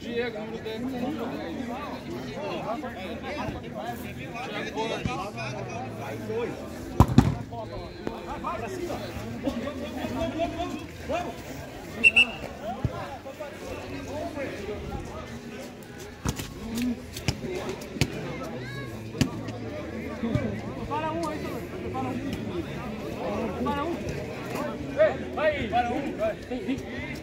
Diego, número 10. Tiago Borges. Para um aí, também. Para um. Para um. Vai, para um. Vai. Toca a bola, mas bota lá, igual aí, ó.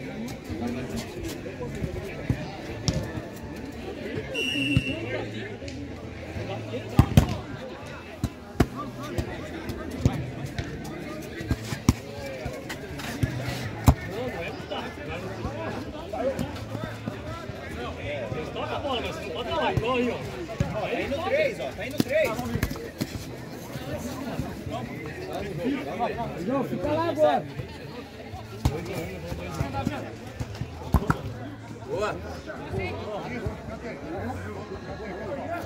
João, fica lá agora. Boa.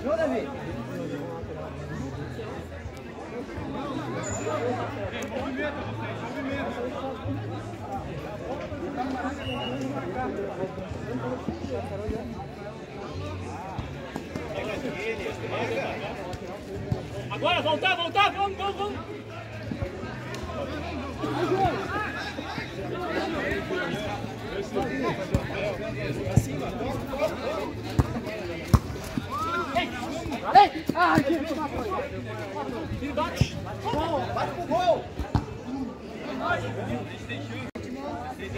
João, Davi. Agora, voltar, voltar, vamos, vamos, vamos. Ei!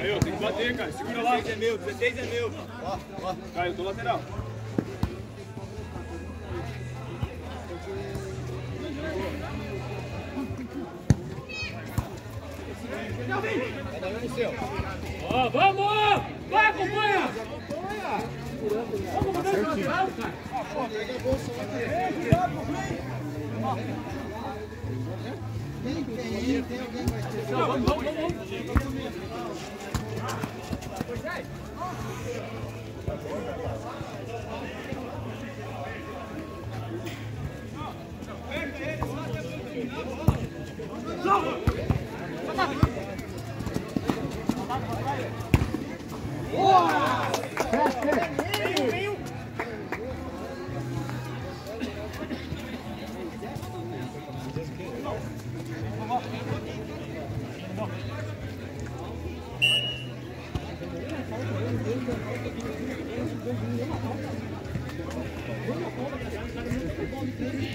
Aí, ó, tem que bater, cara. Segura lá. 16 é meu, 16 é meu. Ó, ó. Caio, do lateral. Ó, vamos! Vai, acompanha! Vamos mudar pra lateral, cara. Não, vamos, vamos, vamos. Volta, vamos,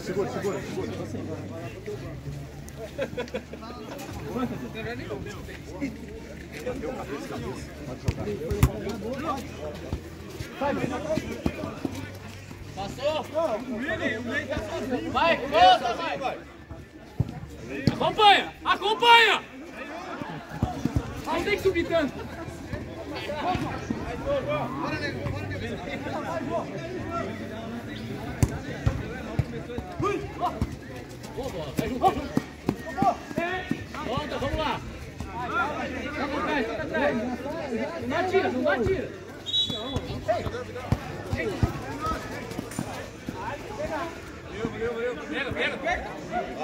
Segura, segura, segura, segura, segura. Passou? Vai, volta, vai! Acompanha! Acompanha! Não tem que subir tanto. Boa bola, vai junto, vai. Volta, vamos lá. Fica pra trás, fica atrás. Não atira, não atira.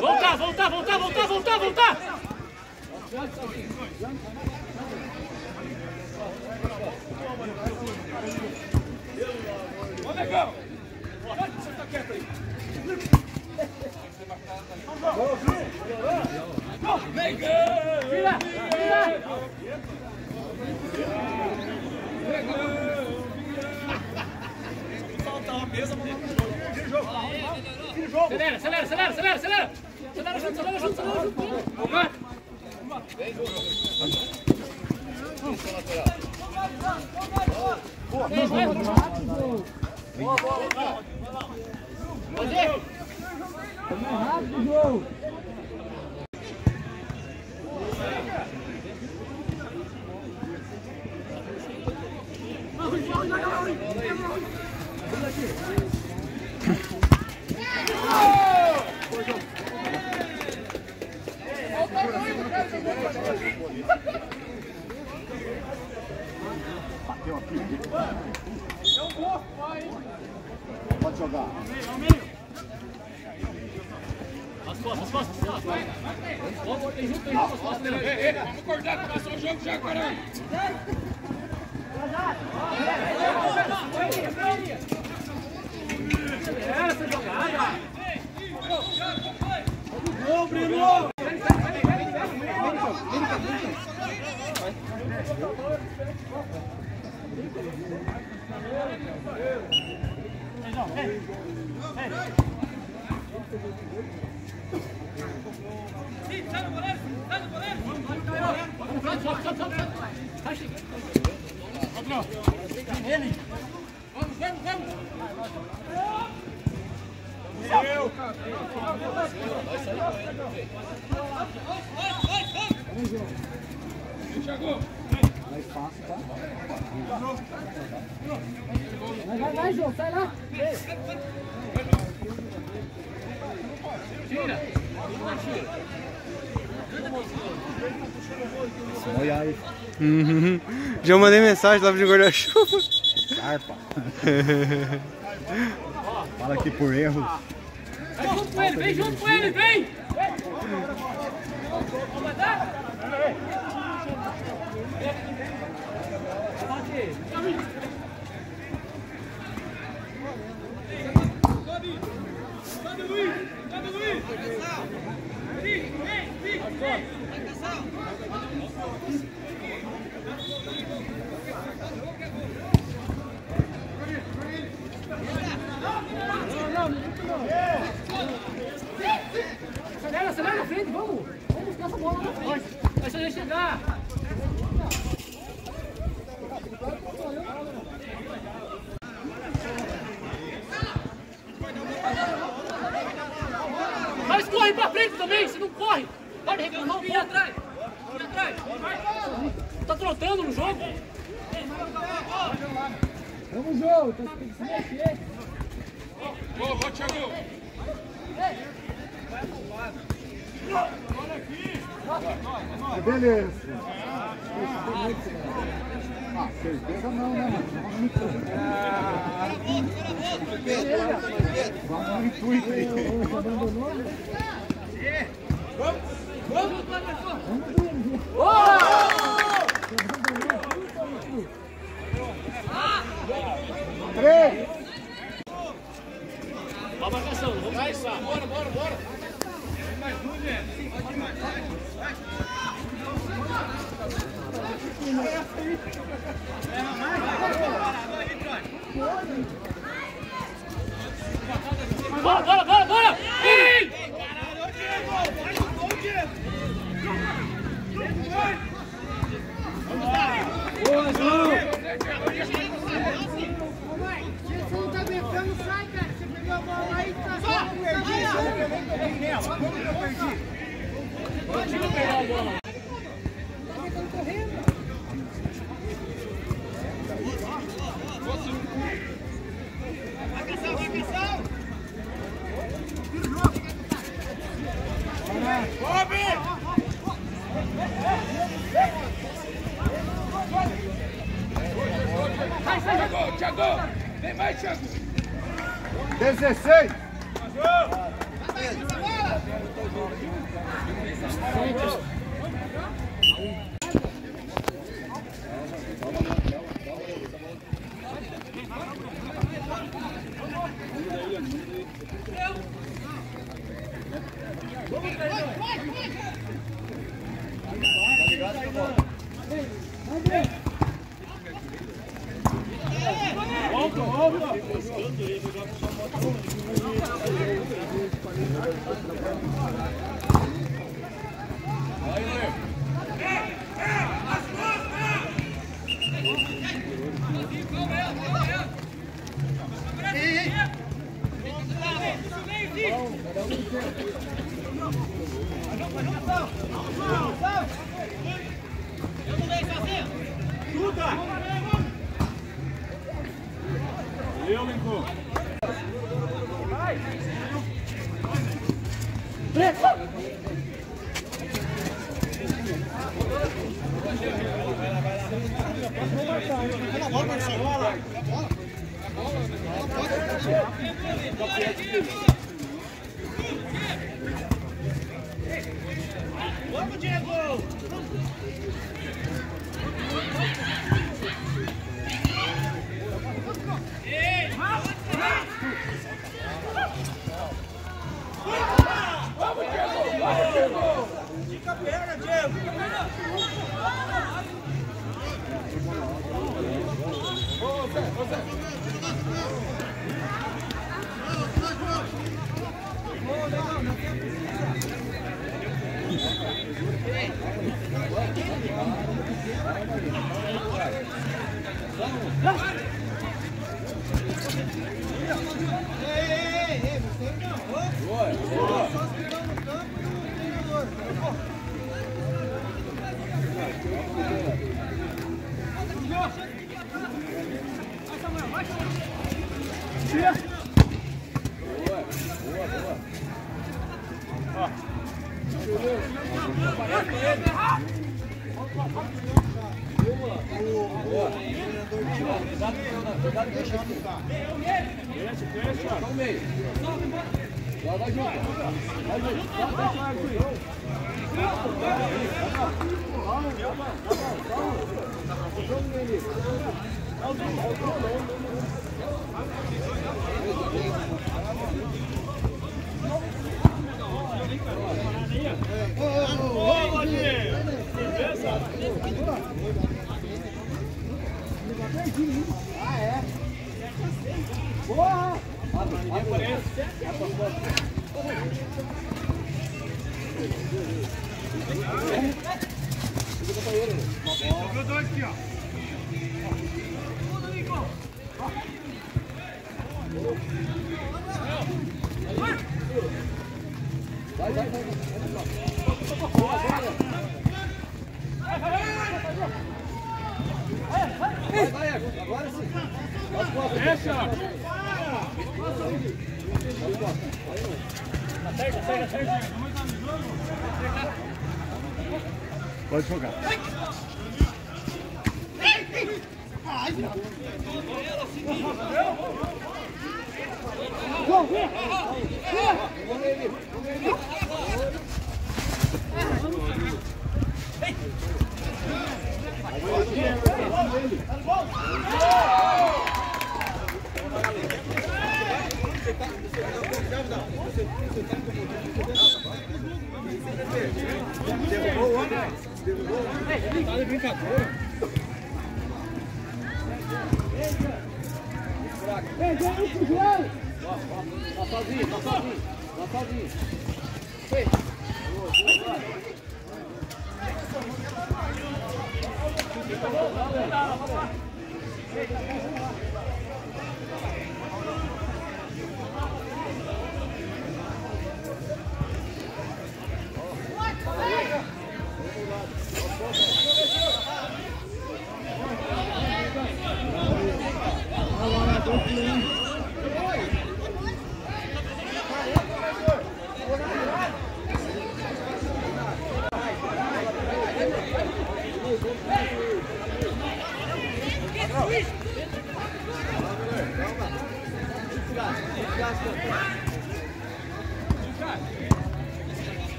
Voltar, voltar, voltar, voltar, voltar, voltar. Negão. Vira, vira. Falta uma mesa. Acelera, acelera, acelera, acelera, acelera. Acelera junto, acelera junto, acelera junto. Vai. Vai, vai. Boa, boa, boa. Fazer. Rápido, João. Bateu aqui. Pode jogar. As costas, as costas, as costas. Vamos, tem junto, tem junto, vamos cortar, começou o jogo já, caralho. Essa jogada. Sobe, sobe. Tira. Uhum. Já mandei mensagem lá pro guarda-chuva. Carpa. Fala aqui por erro. Vai junto com ele, vem junto com ele, vem! Vamos Acelera, acelera na frente, vamos! Vamos buscar essa bola na frente! Vai fazer chegar! Mas corre pra frente também, se não corre! Pode reclamar um pouco! atrás! atrás! Tá trotando no jogo? Vamos, João, tem que se mexer. Boa, boa, Thiago. Beleza. Ah, certeza não, né, mano? Vamos no intuito aí. Você abandonou, né? Três. Ó a vamos começar. Bora, bora! Bora, Valeu, Lincoln. Pode Mm-hmm.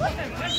Come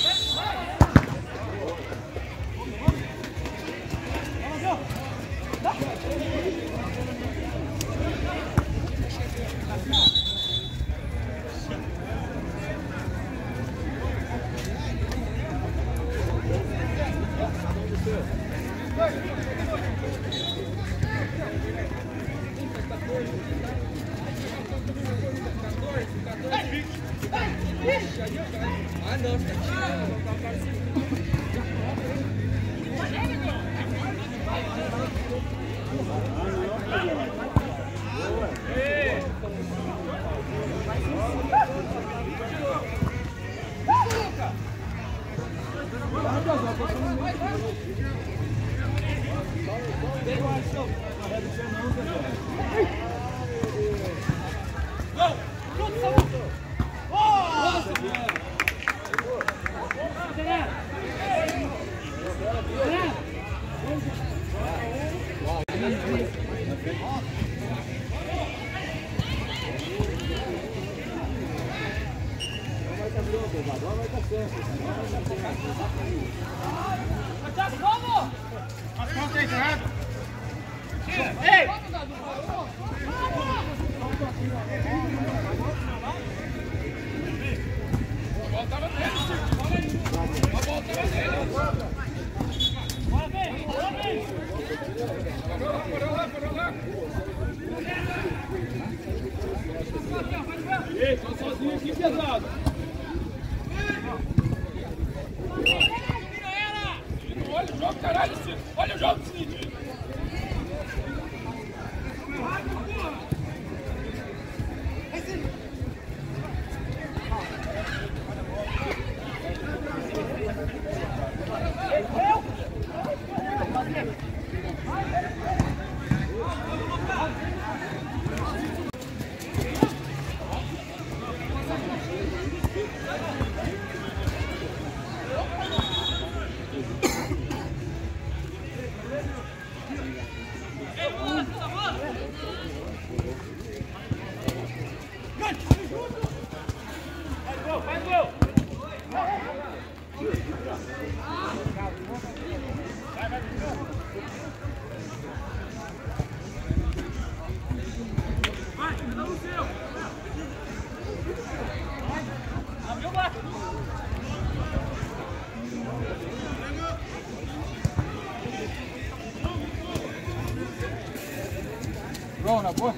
Olha o jogo. Bom, na boa?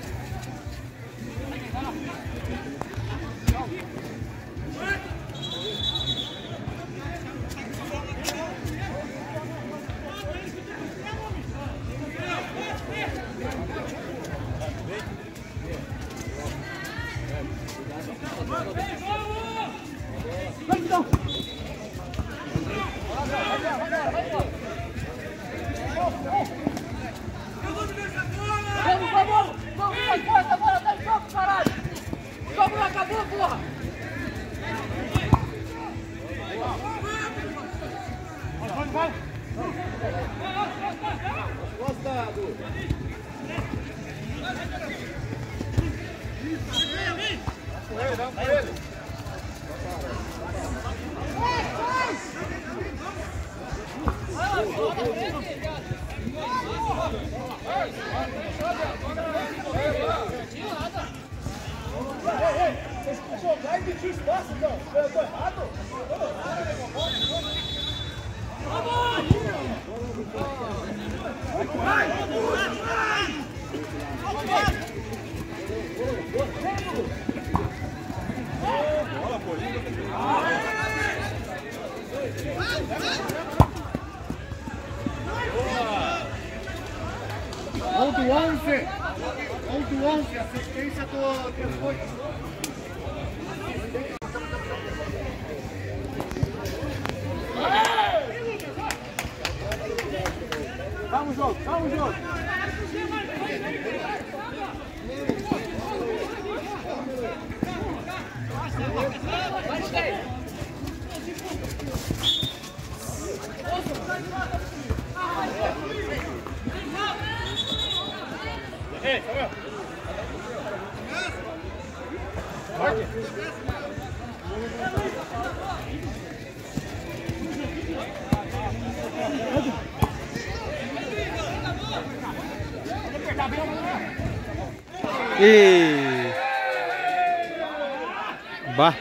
Calma o jogo, calma o jogo. Hey, come on. E... Bah.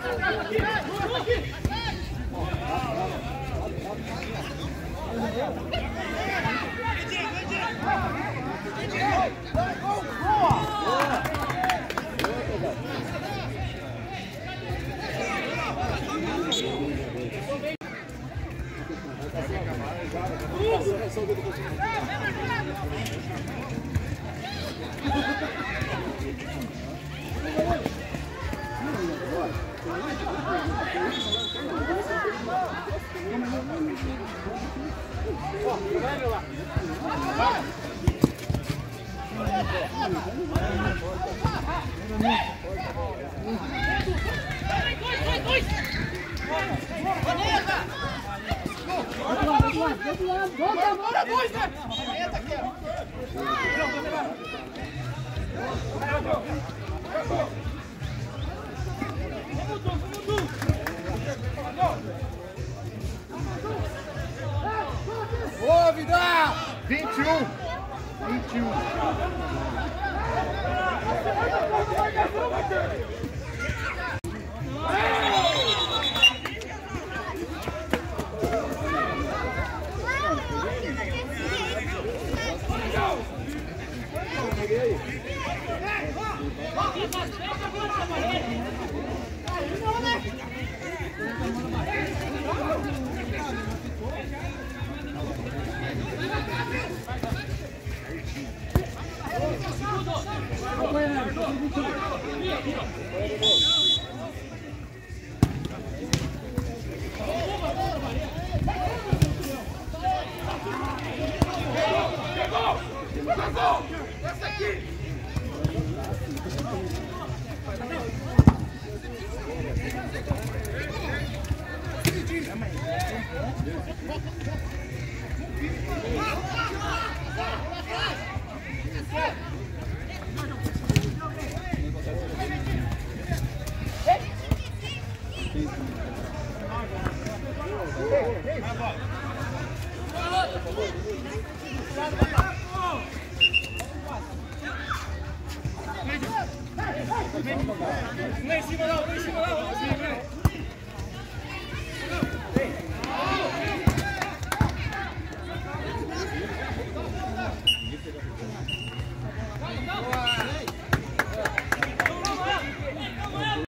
Boa,